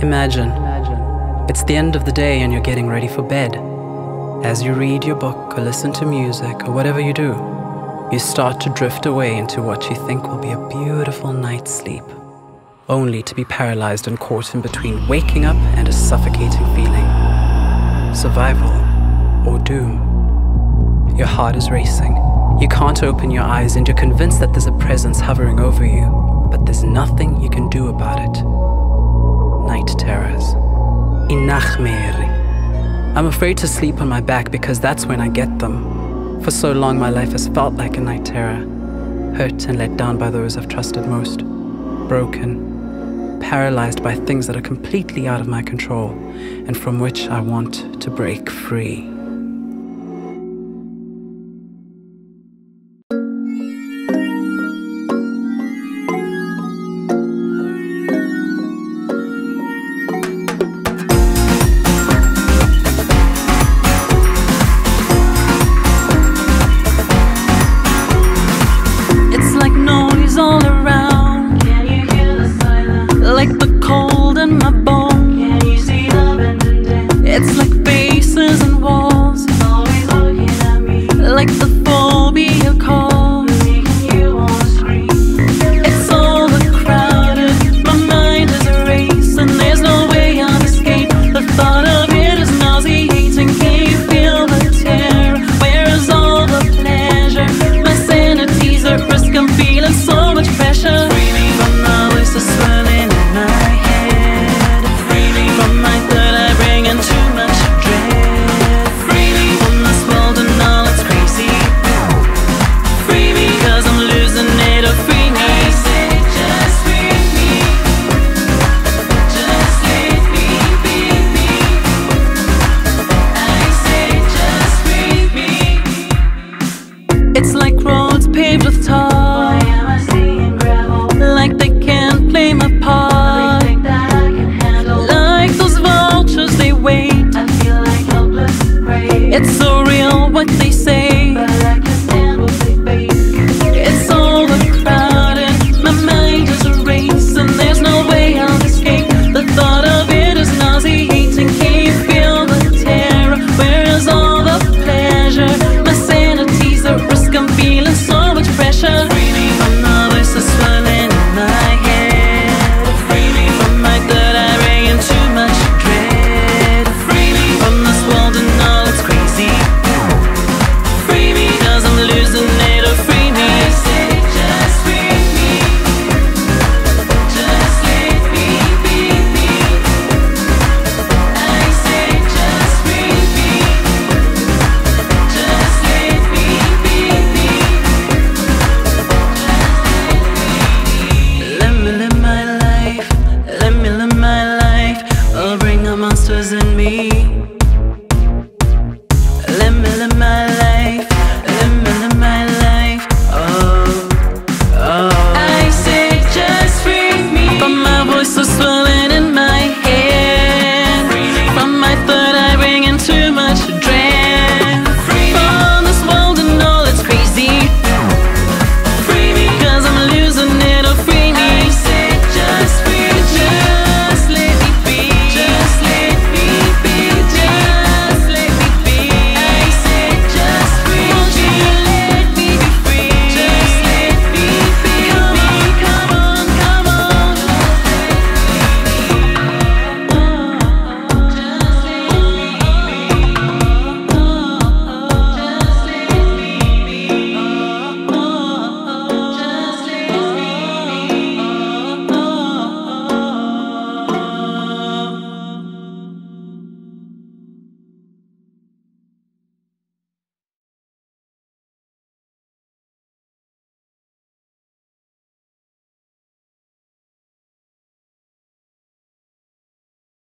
Imagine it's the end of the day and you're getting ready for bed. As you read your book or listen to music or whatever you do, you start to drift away into what you think will be a beautiful night's sleep, only to be paralyzed and caught in between waking up and a suffocating feeling. Survival or doom. Your heart is racing. You can't open your eyes and you're convinced that there's a presence hovering over you, but there's nothing you can do about it. Night terrors. Inachmeri. I'm afraid to sleep on my back because that's when I get them. For so long, my life has felt like a night terror, hurt and let down by those I've trusted most, broken, paralyzed by things that are completely out of my control and from which I want to break free.